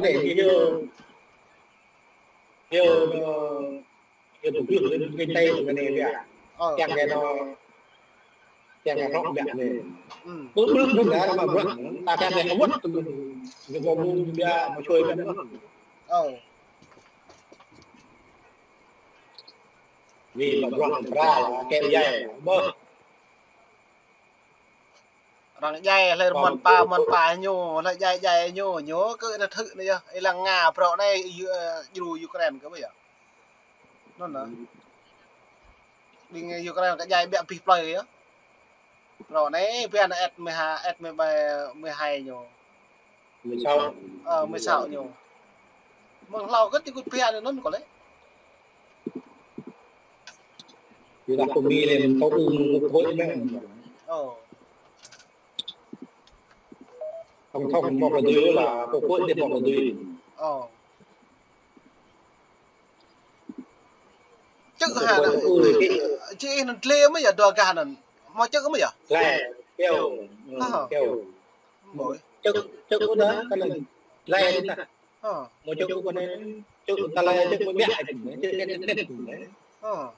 là để nhiều nhiều nhiều tổ chức lên cái tay của cái này vậy ờ. Chẳng cái nó chẳng cái nó bẹt này. Ừ. Bước bước bước ra mà bước ta cái nó mất cái gồm luôn ra mà chơi bên đó. Ờ. Vì mà bước ra là kẹo dày bơ rằng dây lên một pa một pa nhô là dây dây nhô nhớ cứ là thự này ấy là ngà pro này dù Ukraine cái bây giờ. Nó là đi nghe Ukraine cái dây bẹ pì play á. Pro này bên at mười hai at mười ba mười hai nhô. Người sau ờ mười sáu nhô. Mà lâu cái cái pia nó có đấy vì là công ty lên tao ưng hội mẹ ờ không không một là đứa là cô quên được một là đứa ờ. ui cái chứ nó lê mới giờ đòi cả nó mà chứ có mới giờ? Lẹ kêu. Kêu. Mỗi chúc chúc có đó cái là lẹ đi ta. Ờ. Một chúc có này chúc ta lẹ chúc mới biết chứ cái cái cái ờ.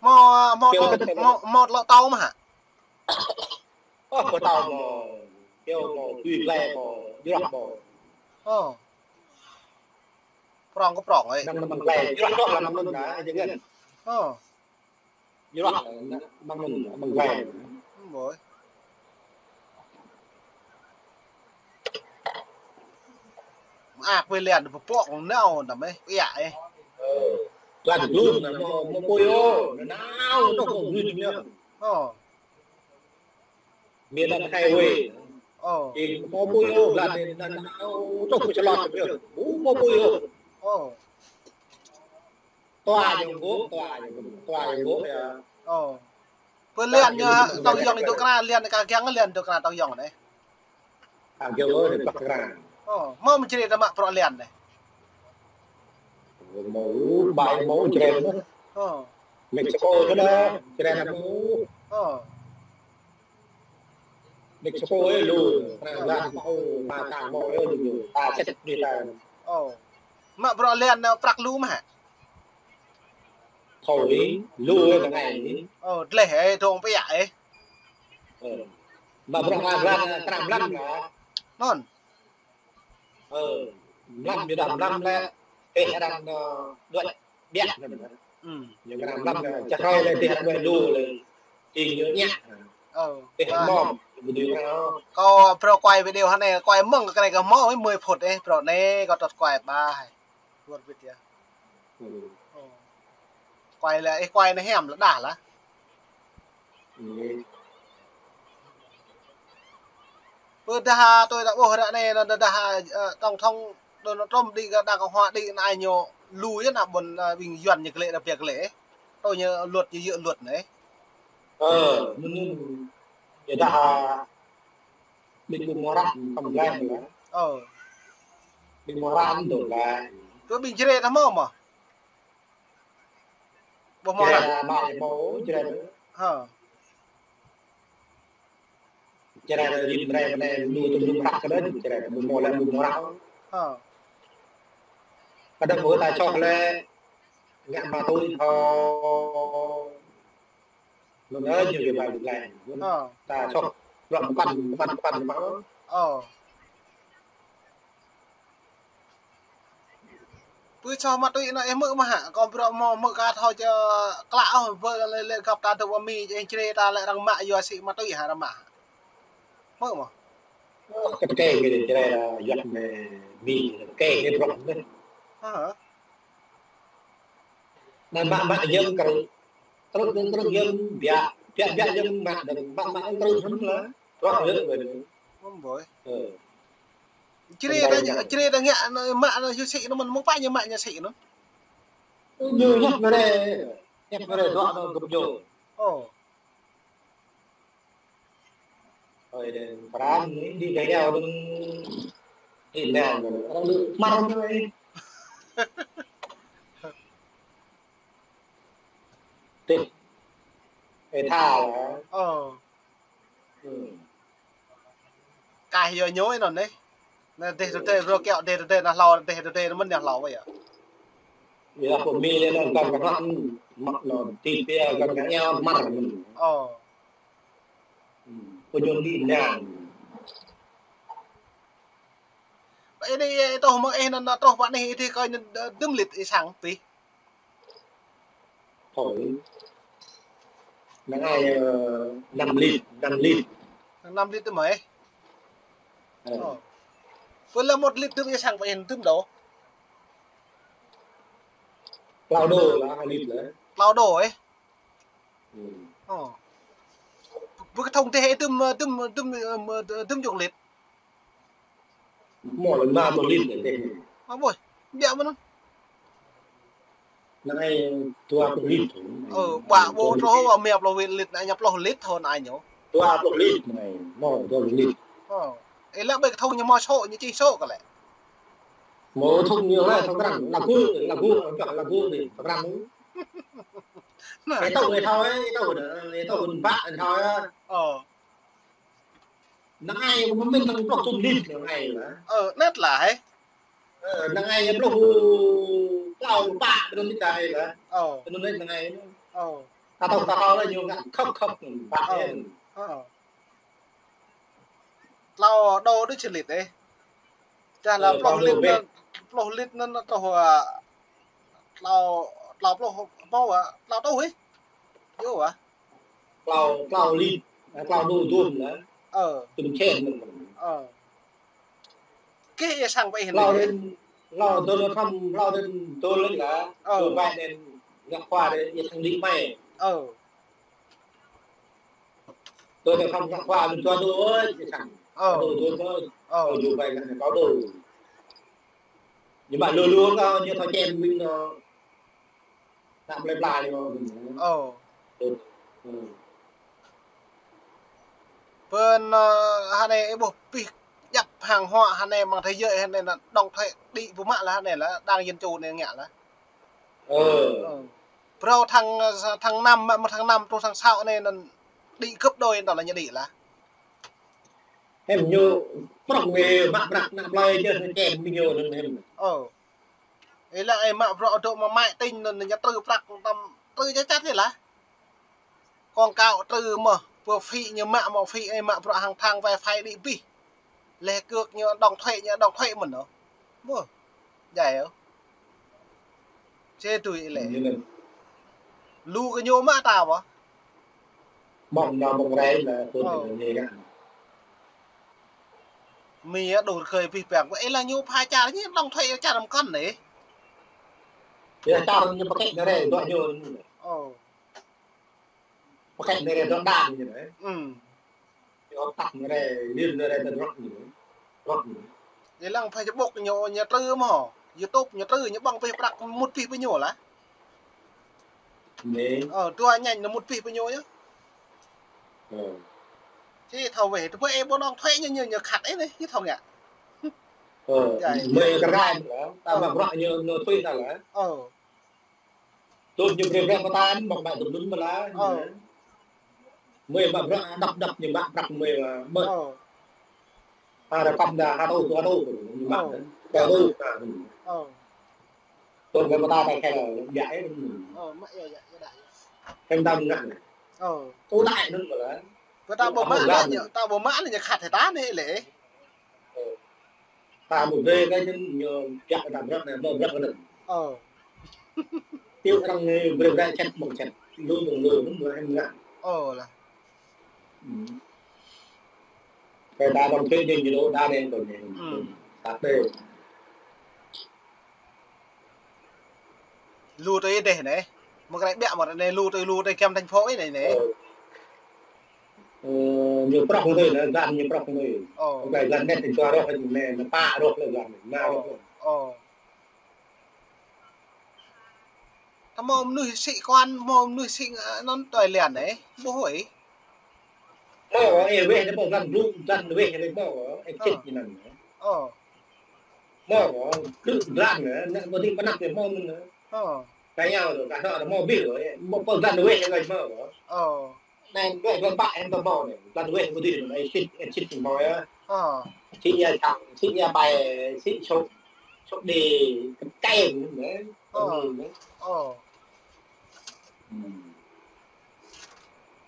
Mò mò mò cái- mò mò lọ tàu mà hả? Có tàu mà kêu tùy lẹ mà đi lạc mà ờ. Prong có prong ấy. Năm bằng lẹ đi lạc đó là năm năm đã chứ cái ờ. Đi lạc bằng mình bằng lẹ mỗi à quên liền được bộ nào đầm ấy. Cái ấy. Là được luôn là mà bôi ô nào nó không như nữa. Ờ. Miền Nam Highway Oh. Ini popo yo lah dan untuk kecelot yo. Bu popo yo. Oh. Tua yo go, tua yo go, tua yo go ya. Oh. ពេលលៀនយោតោយ៉ងនេះទៅក្រាលៀនកាកាំងលៀនទៅក្រាតោយ៉ងនេះអាយកអើទៅក្រាអូមកមកជ្រៀតមកប្រលៀននេះមកបាយមកជ្រៀតអូមេក្កូទៅណាជ្រៀតណាអូ Mexico ấy lùn ra mà càng mọi ấy lùn à chết đi là ồ mà bro lên prak lùm hả khỏi lùn thằng này ồ lẻ thùng bây ấy mà bro ra ra tram lắm nữa non ờ lắm bị đầm lắm là cái đang đuổi biết ừ những cái đầm lắm chắc rồi là tiền về lùn rồi tiền nhớ nhẹ ờ tiền mỏng Ừ. có pro quay video hắn này quay mừng cái này có mơ với mười phút đấy. Pro này có tật quay ba hay. Buồn việt kia quay là ấy quay nó hẻm là đả lá vừa đa tôi đã bố đã này là đa tổng thông đôi nó trôm đi đã có hoa đi này nhiều lùi là buồn ờ, bình duyên như lệ là việc lễ. Tôi nhớ luật như dự luật đấy. Ờ. Ừ. yataha lingkungan kemudian juga oh lingkungan dolan tu bijre tak mau mah boh mau mau mau jere ha jere rin bre bre lu tu lu rak ke dah jere lu mau lah lu rak ha kadang gua tak cok le ngak matun ho លោកអើយយើងវាបែបឡើងតាចុះរត់បាត់បាត់បាត់បាត់អូពឺចោមកដូចអីមើលមកហាកុំប្រមកមើលការថោចក្លាក់អស់វើលេលេកាប់តាទៅមីអេជ្រេតាលរងម៉ាក់យូស៊ីមកដូចហារម៉ាមើលមកកកេគេជ្រេយត់មេមីកេគេប្រកនេះអើនៅម៉ាក់ម៉ាក់យើងក៏ ត្រូវនឹងត្រូវយើងប្រាប់ប្រាប់ប្រាប់យើងមកដល់បាក់បាក់ត្រូវហ្នឹងឡាគាត់យើងវិញមិនបើអឺ Cire dah cire dah ngak mak dah nó no mung pa nya mak nya sik no. Yo yo mere ya mere do do gubjo. Oh. Oi đi pram di gaya orang ini orang marom ni. ล้าเวเลยเลยกับตาตัวมีเองเจเรตาและรังมะอยู่สิมาตุยหารังมะมือมา cái cây cái này chơi là giật về mì cây cái rộng đấy ฮะ mà bạn bạn dân cần terus terus dân bia bia bia dân bạn đừng bạn bạn terus lắm là rõ rệt về มึงบ่อย ờ เจเรตาเจเรตาเงี้ยมะอยู่สิมันมึงไปยังมะยังสิเนาะ như nhắc nó đây nhắc nó đây rõ nó gục nhổ โอ้ rồi để phá đi cái đeo đừng thì nào rồi nó được mặt không đây thế cái thà là เออ thổi mấy ai uh, 5 lít 5 lít. 5 lít tới mấy? Ờ. Ờ. Vừa là một lít tương yêu sang vậy hình tương đấu lao đồ là hai lít đấy. Lao đồ ấy? Ừ. ờ. với cái thông thế hệ tương ờ, tương tương tương chục lít. Một lần ba một lít để tìm à bồi bẹo mà nó này như đâm lịch sáng tí. thổi nó năm lít năm lít lít mấy? Ờ. Ờ. Vừa là một lít đâu? lao đồ là hai lít Lao đổ ấy. Ừ. Ờ. Cái tương chục lít. mỗi lần ba một lít để tên Mà bồi. Bịa mà nó. nó ngay tua một lít Ờ, bà bố cho vào mẹp là vì lít này lít thôi tua một lít này tua lít Ờ. Ấy là bây thông như mò sổ như chi sổ cả lẽ. mỗi thông nhiều này rằng cái tàu này ហ្នឹងឯងព្រោះតោប៉ាព្រមនេះតែឯងអូព្រមនេះហ្នឹងឯងអូតាតោតោហើយញោមខឹកខឹកប៉ាអូឡោដោដូចជាលិតទេចាឡោផ្លោះលិតផ្លោះលិតនឹងទៅឡោឡោផ្លោះបោឡោទៅហីយោអ្ហាឡោឡោលិតឡោដូដូនណាអឺទំឆេនឹងអឺ Ờ. Ờ. Cái sang vậy hiện lao lên lao tôi nó thăm lao lên tôi lên là Ờ. tôi bay lên nhạc khoa đấy như thằng đi mày Ờ. tôi phải thăm nhạc khoa mình cho tôi ơi chẳng Ờ. tôi thôi Ờ. dù vậy là có đồ nhưng mà luôn luôn có như thói quen mình nó làm lại lại mà Ờ. ừ. Bên hắn này bộ nhập hàng hóa hắn này mà thấy dậy hắn này là đồng thuệ đi vụ mạng là hắn này là đang dân chủ này ngạ là. ờ Ờ. Pro thằng thằng năm một thằng năm trong thằng sau này là đi cấp đôi đó là nhận định là. em như bắt nghề bạn đặt nằm lại chứ quen mình nhiều hơn em Ờ. Ấy là em mà rõ độ mà mại tinh là nhà tư bạc tầm tư chắc chắc thế là. Còn cao tư mà vừa phi như mạ mà phi em mạ rõ hàng thang về phai đi bi. Lê cược như đồng thuệ như đồng thuệ mình đó. Mơ. Dài không? Chê tùy lệ. như Lu cái nhô mã tao á. mong nào mong đấy là tôi Ờ. nghề cả Mì á đồ khơi vì bẹc vậy là nhô phai cha như đồng thuệ cha đồng con đấy. thì là cho nó như pakai này gọi nhiều Đấy là nhiều nhiều là phải bốc nhô nhà tư mà. YouTube nhà tư nhà bằng về bạc một phi với nhô lá. Ờ, tôi nhanh nó một phi với nhô nhá. Ờ. Chứ thầu về tôi em bọn ông thuê như như như khát ấy đấy, thầu nhỉ. Ờ. Mười cái rai nữa. Ta mà rõ như nó thuê ta là. Ờ, Tôi như cái rem ta bằng bạn tụi đúng mà lá. Ờ. Mười rõ đập đập như bạn đập mười mà mơ. ờ, À là cầm ra hà đâu hà đâu như Ờ. bạn. Hà đâu. ờ, Tôi cái mà ta phải là giải. ờ. Em ta ngạn này. Ờ, Cô đại nữa mà lá. và tao bỏ mã Ờ, là nhỉ, tao bỏ mã là nhỉ khát thể tá này lẽ. Ta một về cái nhờ chạy làm rất này, rất là đừng. Ờ, Tiêu đang về ra chặt bằng chặt. Lưu bằng lưu đúng rồi em ngạn. ờ là, đen còn gì Ừ. tạt đây lưu tới để này. Một cái bẹ mà này lưu tới lưu tới kem thành phố ấy này này. ờ nhiều prok thôi là gan nhiều prok thôi Ờ, cái gan net thì cho đó thì mẹ nó pa đó là na ờ, đó ờ. Mồm nuôi sĩ quan, mồm nuôi sĩ nó tòi liền đấy, bố hỏi. mơ ấy về nó bảo gan ru gan về cái mơ ấy chết như này Ờ, mơ cứ gan nữa nó có đi bắt nạt cái mơ nữa. Ờ, cái nhau rồi cái đó là mơ biết rồi mơ có gan về cái người mơ ờ, này vậy con bạn em tao mơ này gan về có đi rồi ấy chết chết thì mơ á. Ờ, chị nhà thằng chị nhà bài chị chụp chụp đi cây nữa ờ. nữa. Ờ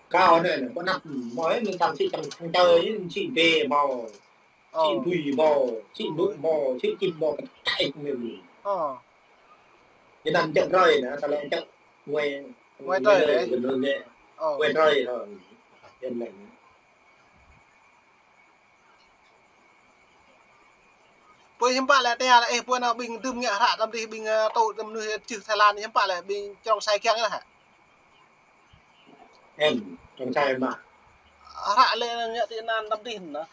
cao này là có năm mới mình tầm chị tầm thằng chơi chị về bò ờ. chị đùi bò chị đụng bò chị chim bò cây mình. Ờ. Cho nên trận rơi nữa ta lại trận quay Quay rơi đấy. ờ. Quay rơi rồi dân mình Pui hempa la te ala eh pui na bing tum nge ha tam di bing to tam nu chư Thái Lan hempa la bing trong sai kyang la ha. Em trong trai mà Ha le nge ti nan tam di na.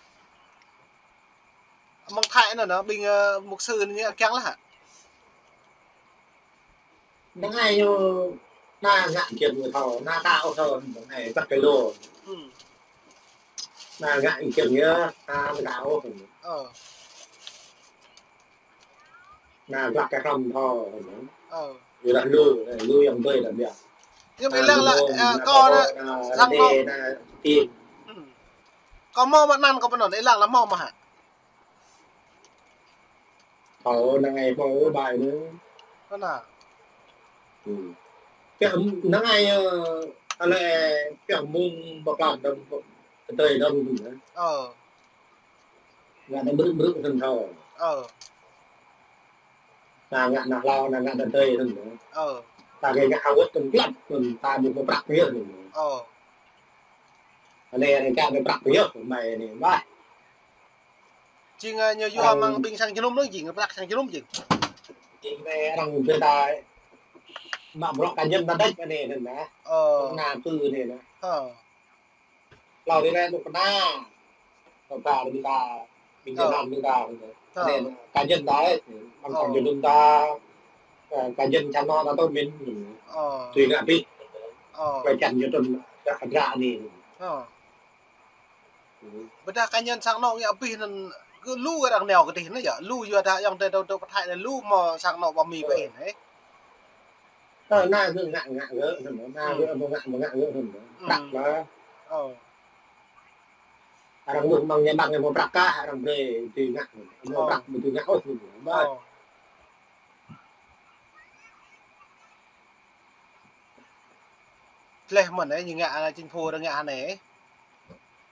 Mang thai na na bing mục sư kyang la ha. nó hay như na ngạn kiệt người thầu na tạo nó hay bắt cái đồ Ừ. na ngạn kiệt nhớ na mới tạo Ờ na bắt cái không thò ờ. rồi là lưu lưu dòng tươi là việc Nhưng mà lang la răng đê na tiền Ừ. Có mo mà nan có bên đấy lang là mo mà hả? thầu là ngày có bài nữa. Đó là Ừ. cái ấm nó ngay à là cái ấm mông bọc làm đồng tơi đông nữa ờ. Là nó bước bước thân thầu ờ. Là ngạn là lao là ngạn tơi thân nữa. Ờ ta cái gạo quất từng lắm mình ta một cái bạc nữa ờ anh này này cái bạc nữa mày này bài Chỉ như du mang bing sang chân nước gì người bạc sang chân gì. chị này đang người ta mà một cá nhân ta đất cái này nè Ờ na tư này nè ờเราได้แรงตัวหน้าเราตาเราตาบินจะนำเราตาเนี่ยการยันได้บางคนจะลืมตาการยันชั้นนอนเราต้องเป็น ờ ตุยงา gajan chano ờ. tùy ngã bị. Tu chặn pi gajan đã to ra ni ờ. bada nhân sang no ya bị nan cứ lu cái đằng nèo cái tí nó giờ lu vừa đã dòng tên đầu đầu thay là lu mà sang nọ bò mì vậy hình ấy ờ na cứ ngạn ngã gỡ thầm đó na ừ. gỡ một ngạn một ngạn gỡ thầm ừ. đó đặt là ờ. Hàng mừng bằng nhà bằng người một đặt ca đằng về thì ngã một đặt một từ ngã ôi thầm ផ្លេះមិនឯងញ៉ាក់ជិញភួររងាក់ណែ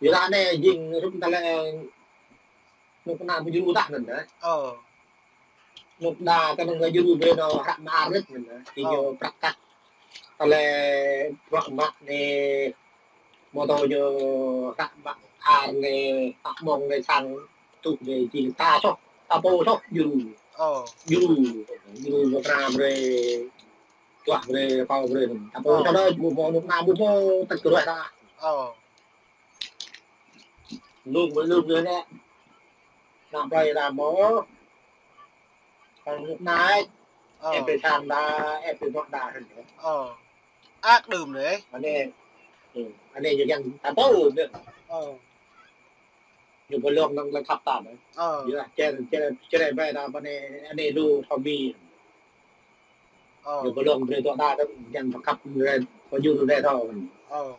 យល់ណែยิงរឹមតែលោកណាមយូរដាក់នឹងណាអឺលោកដាក៏នឹងយូរវាដល់ហមារិទ្ធនឹងទីយកប្រកាសតែប្រមាក់នេះមកដល់យកហមាអាននេះអមងនេះខាងទុកនេះទីតាចុះតាបោចុះយូរអូយូរយូរ500 ខ្លះប្រេប៉ោប្រេតាមទៅដល់មួយមកនោះណាមួយមកទឹកក្រក់ដល់អូលោកមួយលោកនេះណាតាមប្រៃតាមមកខាងនោះណាយអេបេតាមដាអេបេមកដាហ្នឹងអូអាក់ดื่มเลยអានេះអានេះយ៉ាងតាមទៅនេះអូยู่บนโลกนั่งแล้วขับตัดเลยเยอะเจนเจนเจนไปตามอันนี้อันนี้ดูทอมมี่ ờ. nhiều cái lượng thì tụi ta đã nhận và cặp người có nhiều thứ đây thôi ờ.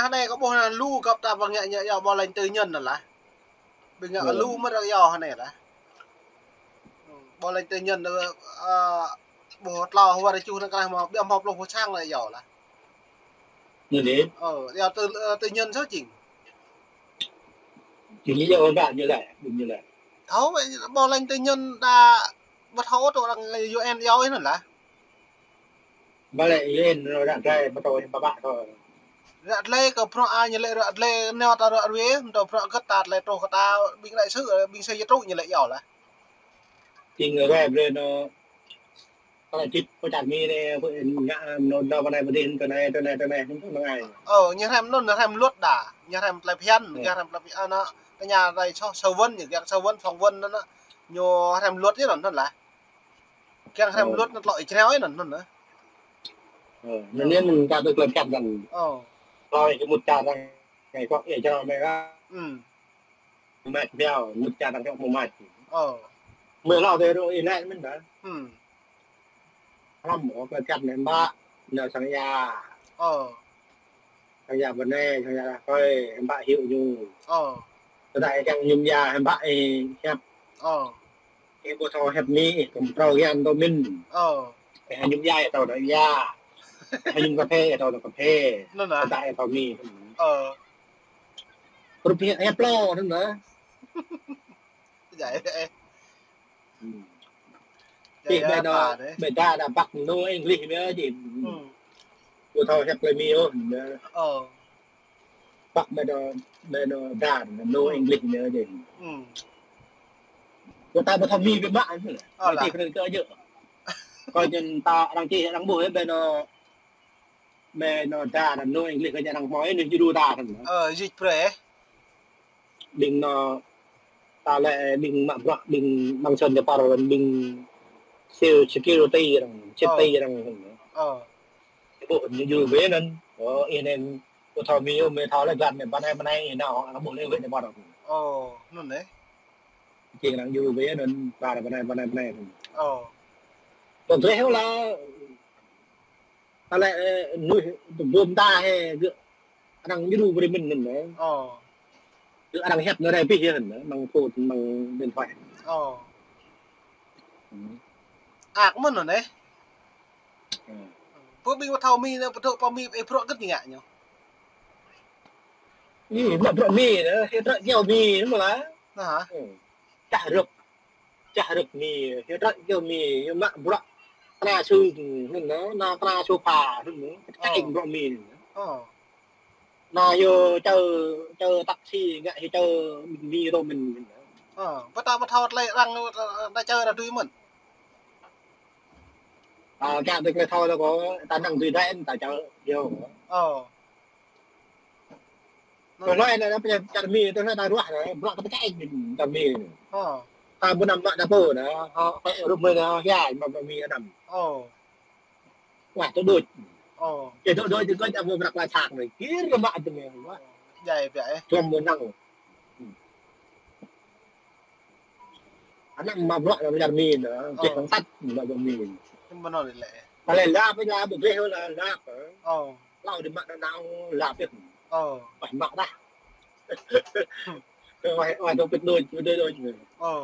hắn này có một là lu ta bằng nhẹ nhẹ nhỏ bò lành tư nhân là lại bình nhẹ vâng. lu mất ra nhỏ hắn này là ừ, bò lành tư nhân là à, bộ lò hoa đấy chú nó cái mà bị mọc lông hồ sang là là. Như thế. Ờ tự tự nhân rất chỉnh? Chỉ nghĩ cho các như này đừng như này thấu vậy bo lanh tư nhân đã bất hấu tổ rằng UN yếu ấy rồi là bà lệ yên rồi đạn trai bắt đầu bà bạn thôi. Rạt lê có pro ai như lệ rạt lê neo ta rạt rế đầu pro cất tạt lệ tổ ta bình đại sự bình xây trụ như lệ nhỏ là thì người về nó chít có chặt mi đây hội ngã nôn đau vào này vào điện tuần này tuần này tuần này không có ngày ờ nhà thèm nôn nhà thèm luốt đã nhà thèm lại phiền dạ. nhà thèm lại phiền à, nó cái nhà này cho sâu vân những cái sâu vân phòng vân nó nhô thèm luốt hết rồi nó lại. Cái thèm ờ. luốt nó lọi chéo ấy rồi nó nữa ờ nên mình ta được làm chặt rằng ờ. Rồi cái một chặt rằng ngày qua để cho mày ra. Ừ. Mệt béo một chặt rằng cho một mệt ờ. Mười lọ thế rồi này mình đã ừ. ข้ามหมอประจับในบ้านเนื้อสัญญาอ๋อสัญญาบนแน่ทางยาก็เห็นบะหิวอยู่ ờ จะได้จังยุ่มยาเห็นบะเองครับอเอกโทเห็บนี้ผมเปล่ายันโดมินอ๋อไปหายุ่มยาไอ้เต่าดอยยาหายุมกาแฟไอ้เต่าดอกกาแฟ nó นะ là ได้ไอ้เต่ามี ờ คนเพียงแอปเปิลนั่นนะ vậy em อืม beda beda ada bak no English dia di gua tahu siapa lagi oh oh bak beda beda dan no English dia jadi gua tahu betul mi bebak ni lah dia kena kerja kau jangan tak orang cik orang buah beda មែនតាដល់នោះអង់គ្លេសក៏យ៉ាងហ្នឹងមកនេះយូរតាហ្នឹងអឺយីប្រេឌីងណតាឡែឌីងម៉ាក់ប្រាក់ឌីងម៉ងសិនទៅប៉ារ៉ឌីង చెక్యూరిటీ చేయడం చెత్త చేయడం อยู่เวนั้นเออเอเนนอุทามีเมทาเลยกันเนี่ยบ้านไหนบ้านไหนเนาะระบบเลยเวในบ้านเราอ๋อนั่นเลยจริงหลังอยู่เวนั้นบ้านไหนบ้านไหนบ้านไหนบ้านไหนอ๋อตอนเที่ยวละอะไรเออนู่นรวมตาให้เยอะอันยูดูบริมินนั่นเลยอ๋อคืออันนั้นแฮปเนอร์ได้พี่เห็นนะมังพูดมังเดินถอยอ๋อ យមៈប្រក់ត្រាឈឺហ្នឹងណាណាត្រាឈូផាហ្នឹងតែងប្រក់มี អូ ណាយោទៅទៅតាក់ស៊ីងាក់ទៅมีរមិន អឺបតាបថោតលេរាំងតែចើរទុយមិន អើចាក់ទៅគេថយទៅក៏តាដឹងទីដែរតែចៅយោ អូ ក៏ឡើ ờ cái được cái thôi đâu có ta đang tùy đấy ta cháu yêu ờ rồi nói là nó bây giờ ta mi tôi nói ta ruộng này ruộng cái cái mình ta mi ờ ta muốn nằm loại đá bờ đó họ phải ở lúc mới nó dài mà mà mi nó nằm ờ quả tôi đột ờ để tôi đôi thì coi ta vừa đặt lại sạc rồi kia các bạn từ ngày quá dài vậy trong muốn năng anh nằm mà loại là bây giờ mi nữa chuyện tắt là bây giờ mi nhưng mà nó lại lệ mà ờ. lại lạp với lạp bụng rêu là lạp ờ. Lao thì mặc nào lạp được ờ. Phải mặc ra ngoài ngoài đâu biết đôi đôi đôi ờ.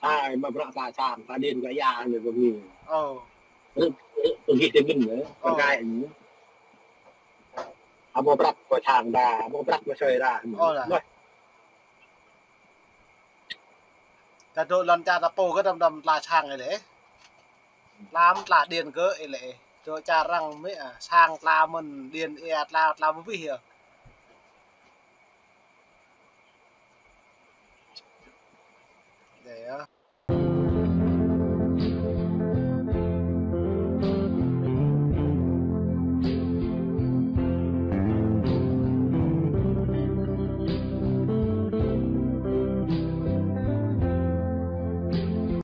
Ai mà bra ta sam ta điên cái ya này cũng gì, ờ. Tôi nghĩ đến mình nữa con trai ấy à mua bắp của thằng đà mua bắp của trời đà ờ rồi. แต่โดนลันจาตะโปก็ดำดำลาช่างไอ้เหล่ล้ามลาเดียนก็ไอ้เหล่โดยจารังไม่อ่ะช่างลามันเดียนเอียดลาลาไม่พิเหี่ย there.